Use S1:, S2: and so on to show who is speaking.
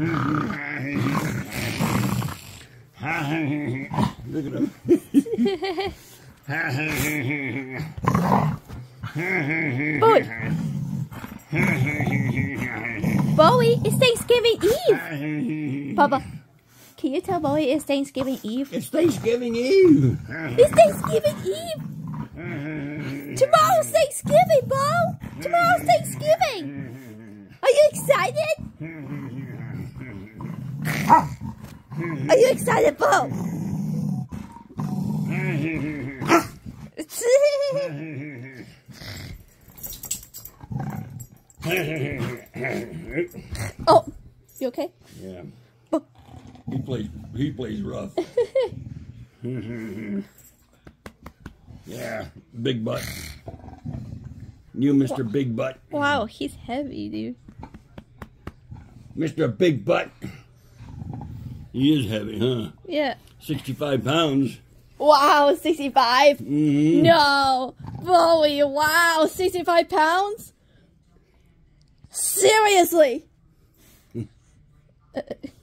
S1: Look at him.
S2: Bowie. Bowie, it's Thanksgiving Eve. Papa, can you tell Bowie it's Thanksgiving Eve?
S1: It's Thanksgiving Eve.
S2: It's Thanksgiving Eve. Tomorrow's Thanksgiving, Bo. Tomorrow's Thanksgiving. Are you excited? Are you excited, Bo? oh, you okay?
S1: Yeah.
S2: Oh.
S1: He plays. He plays rough. yeah, big butt. You, Mr. Big Butt.
S2: Wow, he's heavy, dude.
S1: Mr. Big Butt. He is heavy, huh?
S2: Yeah.
S1: 65 pounds.
S2: Wow, 65.
S1: Mm-hmm.
S2: No. Bowie, wow, 65 pounds? Seriously? Uh,